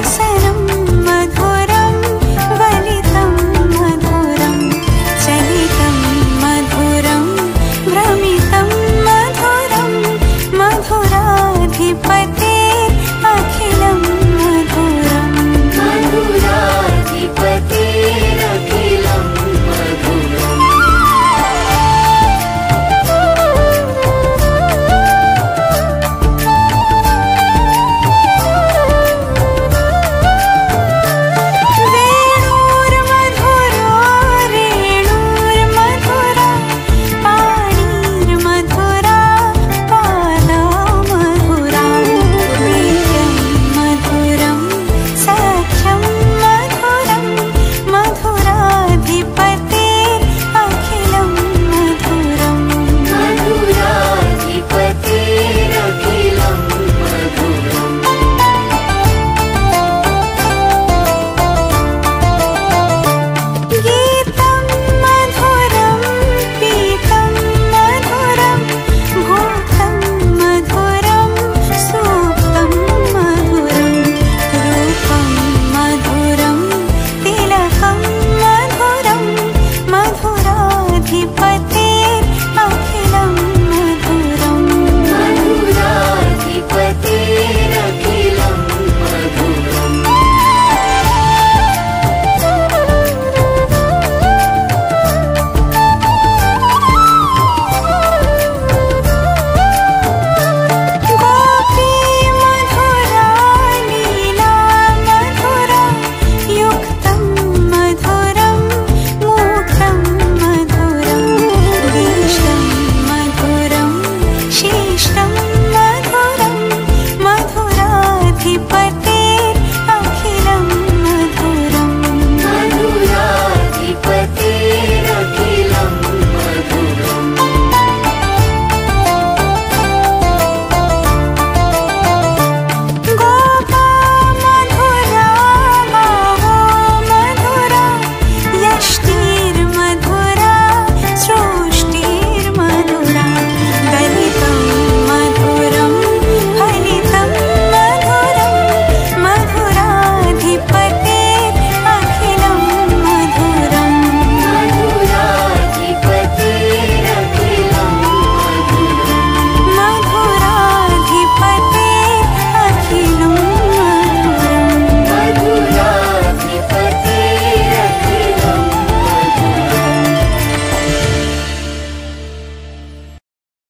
I say